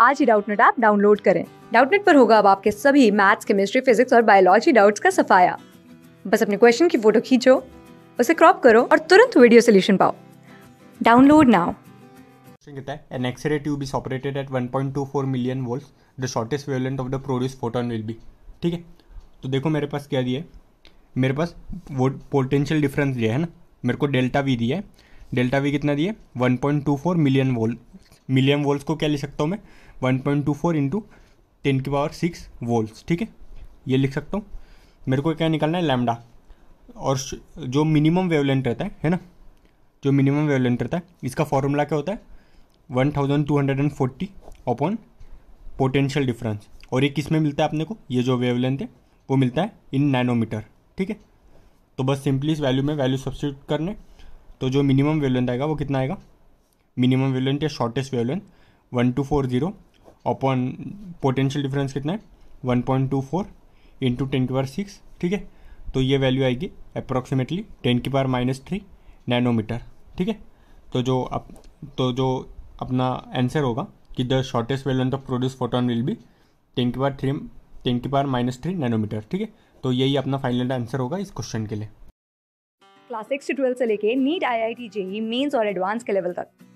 आज ही Doubtnut app download करें। डाउटनेट पर होगा अब आपके सभी मैथ्स, केमिस्ट्री, फिजिक्स और बायोलॉजी डाउट्स का सफाया। बस अपने क्वेश्चन की फ़ोटो खींचो, उसे क्रॉप करो और तुरंत वीडियो सोल्यूशन पाओ। Download now. कहता है an X-ray tube is operated at 1.24 million volt the shortest wavelength of the produce photon will be ठीक है? तो देखो मेरे पास क्या दिया है। मेरे पास वो पोटेंशियल डिफरेंस दिया है ना। मेरे को डेल्टा वी दिया है। डेल्टा वी कितना दिया है? 1.24 मिलियन वोल्ट मिलियन वोल्ट्स को क्या लिख सकता हूँ मैं? 1.24 point two four into ten की पावर सिक्स वोल्ट्स, ठीक है? ये लिख सकता हूँ। मेरे को क्या निकालना है? लैमडा। और जो मिनिमम वेवलेंथ रहता है है ना? जो मिनिमम वेवलेंथ रहता है, इसका फॉर्मूला क्या होता है? One thousand two hundred and forty upon potential difference और ये किसमें मिलता है अपने को? ये जो वेवलेंथ है, वो मिलता है इन नैनोमीटर ठीक है? तो बस सिंपली इस वैल्यू में वैल्यू सब्सिट्यूट करने। तो जो मिनिमम वेवलेंथ आएगा, वो कितना आएगा? मिनिमम वेवलेंथ या shortest wavelength one two four zero upon potential difference कितना है? One point two four into ten की पावर सिक्स ठीक है? तो ये वैल्यू आएगी अप्रॉक्सीमेटली टेन की पावर माइनस थ्री नैनोमीटर ठीक है? तो जो अप तो जो अपना आंसर होगा कि the shortest wavelength of produce photon will be ten की पावर थ्री टेन की पावर माइनस थ्री नैनोमीटर ठीक है? तो यही अपना फाइनल आंसर होगा इस क्वेश्चन के लिए। क्लास सिक्स से ट्वेल्थ से लेके NEET I I T JEE mains और एडवांस के लेवल तक।